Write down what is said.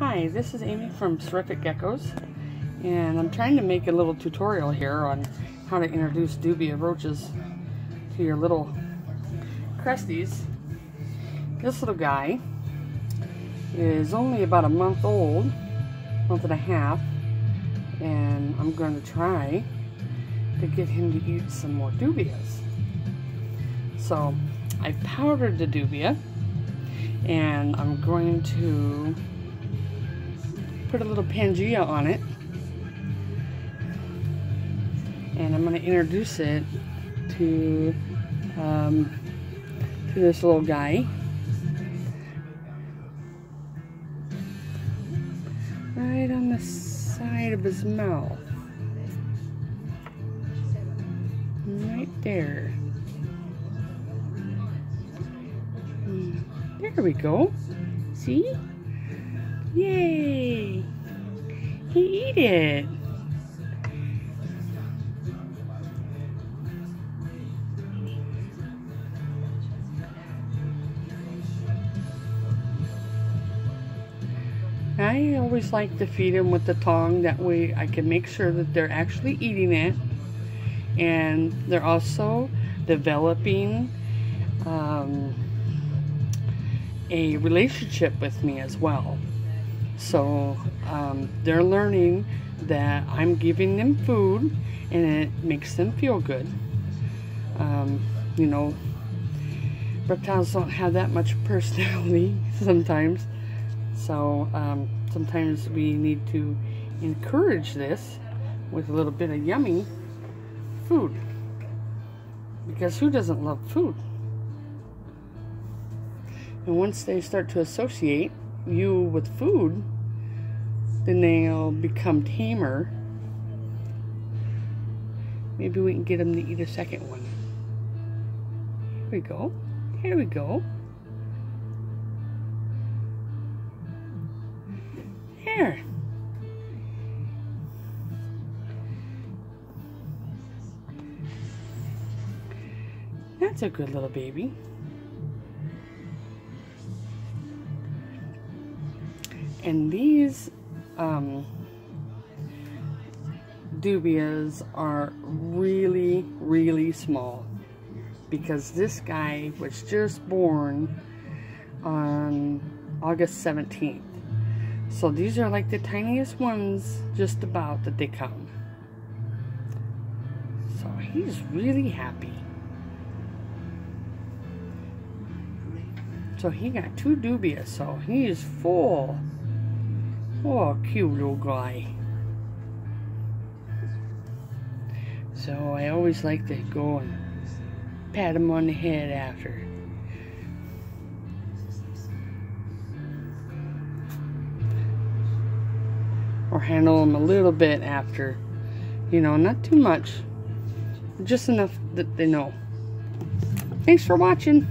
Hi, this is Amy from Seraphic Geckos, and I'm trying to make a little tutorial here on how to introduce dubia roaches to your little cresties. This little guy is only about a month old, month and a half, and I'm going to try to get him to eat some more dubias. So I've powdered the dubia and I'm going to put a little Pangea on it and I'm going to introduce it to um, to this little guy right on the side of his mouth right there There we go. See? Yay! He eat it. I always like to feed them with the tong. That way I can make sure that they're actually eating it. And they're also developing um, a relationship with me as well. So um, they're learning that I'm giving them food and it makes them feel good. Um, you know, reptiles don't have that much personality sometimes. So um, sometimes we need to encourage this with a little bit of yummy food. Because who doesn't love food? And once they start to associate you with food, then they'll become tamer. Maybe we can get them to eat a second one. Here we go. Here we go. Here. That's a good little baby. And these um, dubias are really, really small because this guy was just born on August 17th. So these are like the tiniest ones just about that they come. So he's really happy. So he got two dubias, so he is full. Oh, cute little guy. So I always like to go and pat him on the head after. Or handle him a little bit after. You know, not too much. Just enough that they know. Thanks for watching.